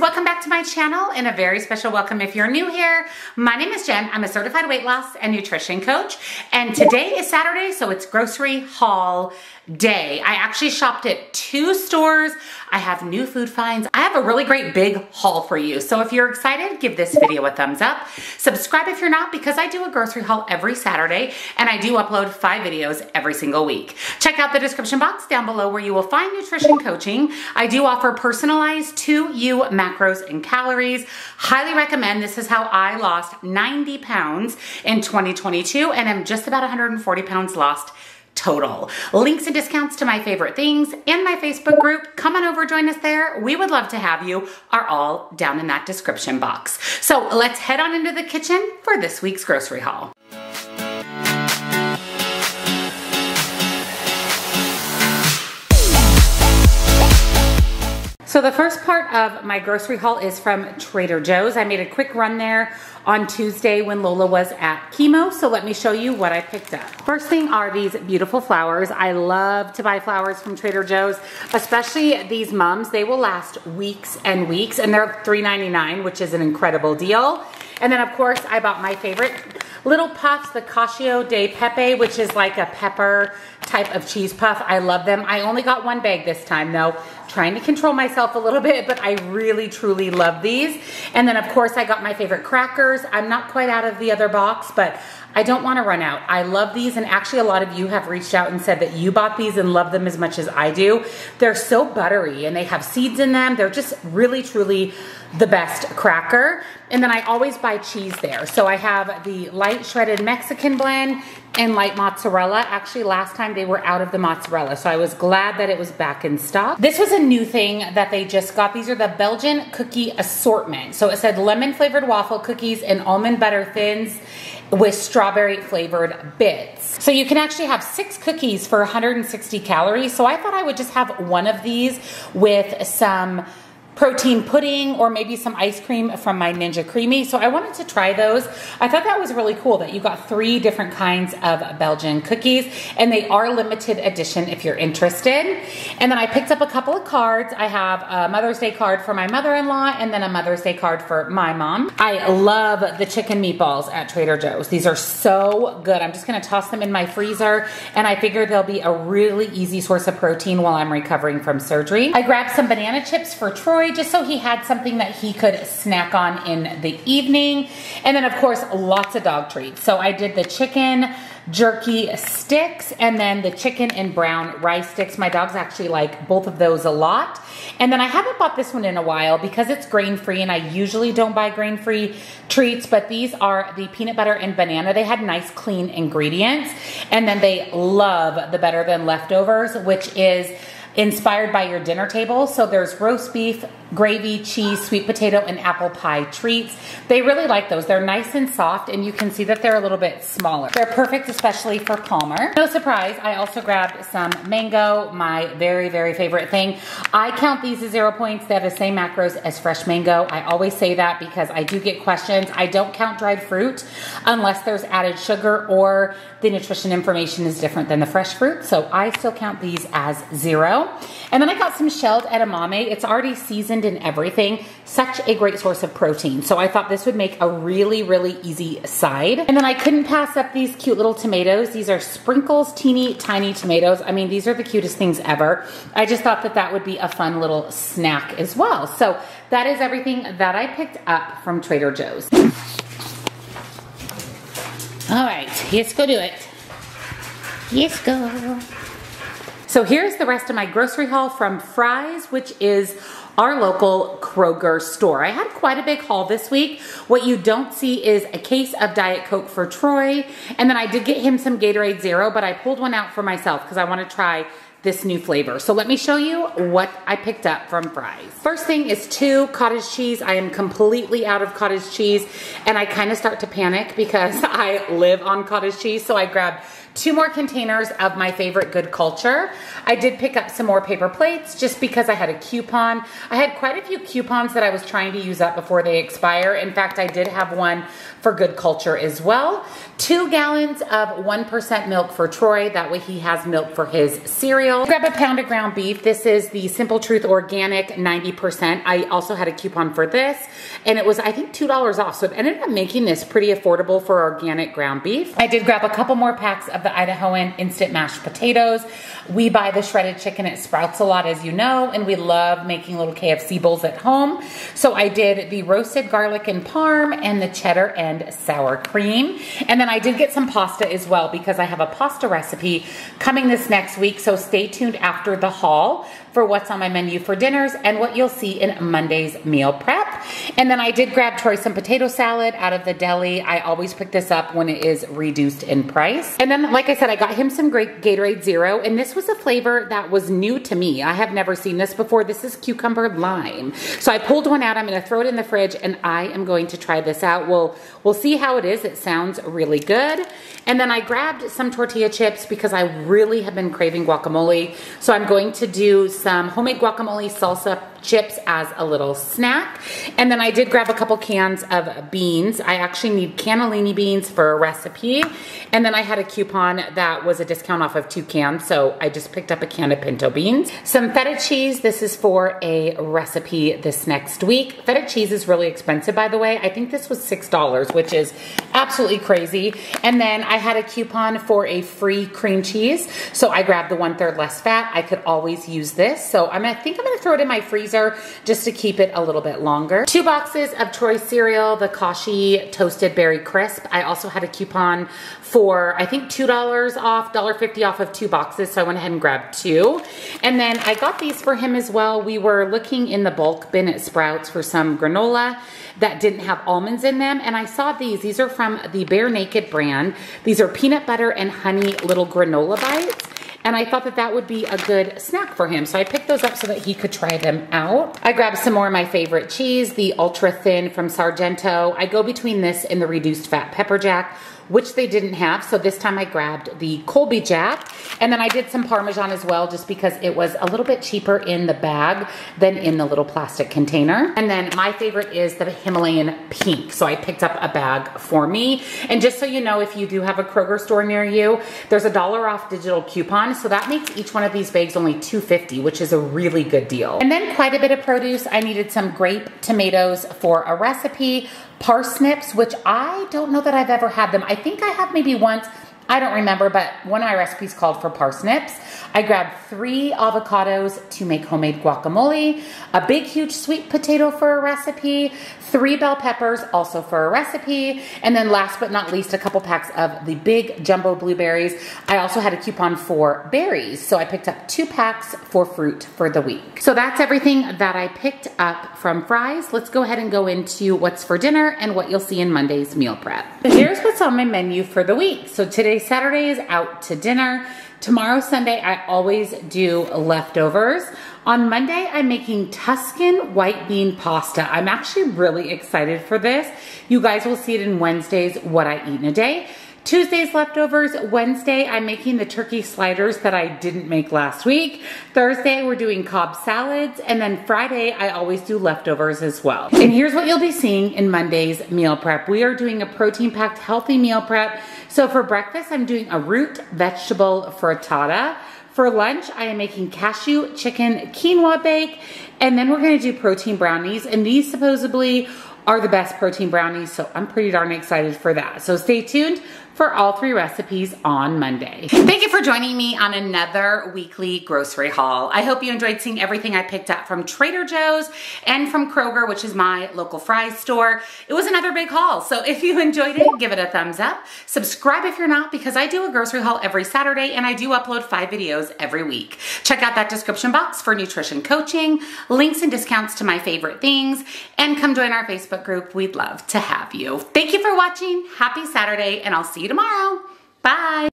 welcome back to my channel and a very special welcome if you're new here. My name is Jenn, I'm a certified weight loss and nutrition coach and today is Saturday so it's grocery haul day. I actually shopped at two stores. I have new food finds. I have a really great big haul for you. So if you're excited, give this video a thumbs up. Subscribe if you're not because I do a grocery haul every Saturday and I do upload five videos every single week. Check out the description box down below where you will find nutrition coaching. I do offer personalized to you macros and calories. Highly recommend. This is how I lost 90 pounds in 2022 and I'm just about 140 pounds lost total. Links and discounts to my favorite things and my Facebook group, come on over, join us there. We would love to have you, are all down in that description box. So let's head on into the kitchen for this week's grocery haul. So the first part of my grocery haul is from Trader Joe's. I made a quick run there on Tuesday when Lola was at chemo. So let me show you what I picked up. First thing are these beautiful flowers. I love to buy flowers from Trader Joe's, especially these mums. They will last weeks and weeks and they're $3.99, which is an incredible deal. And then of course I bought my favorite little puffs, the Cacio de Pepe, which is like a pepper type of cheese puff. I love them. I only got one bag this time though, trying to control myself a little bit, but I really truly love these. And then of course I got my favorite crackers. I'm not quite out of the other box, but I don't want to run out. I love these and actually a lot of you have reached out and said that you bought these and love them as much as I do. They're so buttery and they have seeds in them. They're just really truly the best cracker. And then I always buy cheese there. So I have the light shredded Mexican blend and light mozzarella. Actually, last time they were out of the mozzarella, so I was glad that it was back in stock. This was a new thing that they just got. These are the Belgian cookie assortment. So it said lemon flavored waffle cookies and almond butter thins with strawberry flavored bits. So you can actually have six cookies for 160 calories. So I thought I would just have one of these with some protein pudding or maybe some ice cream from my Ninja Creami. So I wanted to try those. I thought that was really cool that you got three different kinds of Belgian cookies and they are limited edition if you're interested. And then I picked up a couple of cards. I have a Mother's Day card for my mother-in-law and then a Mother's Day card for my mom. I love the chicken meatballs at Trader Joe's. These are so good. I'm just gonna toss them in my freezer and I figure they'll be a really easy source of protein while I'm recovering from surgery. I grabbed some banana chips for Troy just so he had something that he could snack on in the evening. And then of course, lots of dog treats. So I did the chicken jerky sticks and then the chicken and brown rice sticks. My dogs actually like both of those a lot. And then I haven't bought this one in a while because it's grain free and I usually don't buy grain free treats, but these are the peanut butter and banana. They had nice clean ingredients. And then they love the better than leftovers, which is inspired by your dinner table. So there's roast beef, gravy, cheese, sweet potato, and apple pie treats. They really like those. They're nice and soft, and you can see that they're a little bit smaller. They're perfect, especially for Palmer. No surprise, I also grabbed some mango, my very, very favorite thing. I count these as zero points. They have the same macros as fresh mango. I always say that because I do get questions. I don't count dried fruit unless there's added sugar or the nutrition information is different than the fresh fruit. So I still count these as zero. And then I got some shelled edamame. It's already seasoned and everything. Such a great source of protein. So I thought this would make a really, really easy side. And then I couldn't pass up these cute little tomatoes. These are sprinkles, teeny, tiny tomatoes. I mean, these are the cutest things ever. I just thought that that would be a fun little snack as well. So that is everything that I picked up from Trader Joe's. All right, let's go do it. Let's go. So here's the rest of my grocery haul from Fry's, which is our local Kroger store. I had quite a big haul this week. What you don't see is a case of Diet Coke for Troy, and then I did get him some Gatorade Zero, but I pulled one out for myself because I want to try this new flavor. So let me show you what I picked up from Fry's. First thing is two cottage cheese. I am completely out of cottage cheese and I kind of start to panic because I live on cottage cheese. So I grabbed two more containers of my favorite Good Culture. I did pick up some more paper plates just because I had a coupon. I had quite a few coupons that I was trying to use up before they expire. In fact, I did have one for Good Culture as well. Two gallons of 1% milk for Troy. That way he has milk for his cereal. Grab a pound of ground beef. This is the Simple Truth Organic 90%. I also had a coupon for this and it was, I think, $2 off. So it ended up making this pretty affordable for organic ground beef. I did grab a couple more packs of the Idahoan instant mashed potatoes. We buy the shredded chicken at Sprouts a lot, as you know, and we love making little KFC bowls at home. So I did the roasted garlic and parm and the cheddar and sour cream. And then I did get some pasta as well because I have a pasta recipe coming this next week. So stay tuned after the haul for what's on my menu for dinners and what you'll see in Monday's meal prep. And then I did grab Troy some potato salad out of the deli. I always pick this up when it is reduced in price. And then, like I said, I got him some great Gatorade Zero, and this was a flavor that was new to me. I have never seen this before. This is cucumber lime. So I pulled one out. I'm gonna throw it in the fridge, and I am going to try this out. We'll, we'll see how it is. It sounds really good. And then I grabbed some tortilla chips because I really have been craving guacamole. So I'm going to do some homemade guacamole salsa chips as a little snack. And then I did grab a couple cans of beans. I actually need cannellini beans for a recipe. And then I had a coupon that was a discount off of two cans. So I just picked up a can of pinto beans. Some feta cheese. This is for a recipe this next week. Feta cheese is really expensive, by the way. I think this was $6, which is absolutely crazy. And then I had a coupon for a free cream cheese. So I grabbed the one third less fat. I could always use this. So I'm, I think I'm gonna throw it in my freezer freezer just to keep it a little bit longer. Two boxes of Troy cereal, the Kashi Toasted Berry Crisp. I also had a coupon for, I think $2 off, $1.50 off of two boxes. So I went ahead and grabbed two. And then I got these for him as well. We were looking in the bulk bin at Sprouts for some granola that didn't have almonds in them. And I saw these. These are from the Bear Naked brand. These are peanut butter and honey little granola bites and I thought that that would be a good snack for him. So I picked those up so that he could try them out. I grabbed some more of my favorite cheese, the ultra thin from Sargento. I go between this and the reduced fat pepper jack which they didn't have. So this time I grabbed the Colby Jack. And then I did some Parmesan as well, just because it was a little bit cheaper in the bag than in the little plastic container. And then my favorite is the Himalayan Pink. So I picked up a bag for me. And just so you know, if you do have a Kroger store near you, there's a dollar off digital coupon. So that makes each one of these bags only $2.50, which is a really good deal. And then quite a bit of produce. I needed some grape tomatoes for a recipe parsnips, which I don't know that I've ever had them. I think I have maybe once I don't remember, but one of my recipes called for parsnips. I grabbed three avocados to make homemade guacamole, a big, huge sweet potato for a recipe, three bell peppers also for a recipe, and then last but not least, a couple packs of the big jumbo blueberries. I also had a coupon for berries, so I picked up two packs for fruit for the week. So that's everything that I picked up from Fry's. Let's go ahead and go into what's for dinner and what you'll see in Monday's meal prep. Here's what's on my menu for the week. So today Saturday is out to dinner. Tomorrow, Sunday, I always do leftovers. On Monday, I'm making Tuscan white bean pasta. I'm actually really excited for this. You guys will see it in Wednesday's What I Eat in a Day. Tuesday's leftovers. Wednesday, I'm making the turkey sliders that I didn't make last week. Thursday, we're doing Cobb salads. And then Friday, I always do leftovers as well. And here's what you'll be seeing in Monday's meal prep. We are doing a protein-packed healthy meal prep. So for breakfast, I'm doing a root vegetable frittata. For lunch, I am making cashew chicken quinoa bake. And then we're gonna do protein brownies. And these supposedly are the best protein brownies, so I'm pretty darn excited for that. So stay tuned for all three recipes on Monday. Thank you for joining me on another weekly grocery haul. I hope you enjoyed seeing everything I picked up from Trader Joe's and from Kroger, which is my local fry store. It was another big haul, so if you enjoyed it, give it a thumbs up. Subscribe if you're not, because I do a grocery haul every Saturday and I do upload five videos every week. Check out that description box for nutrition coaching, links and discounts to my favorite things, and come join our Facebook group. We'd love to have you. Thank you for watching. Happy Saturday, and I'll see you tomorrow. Bye.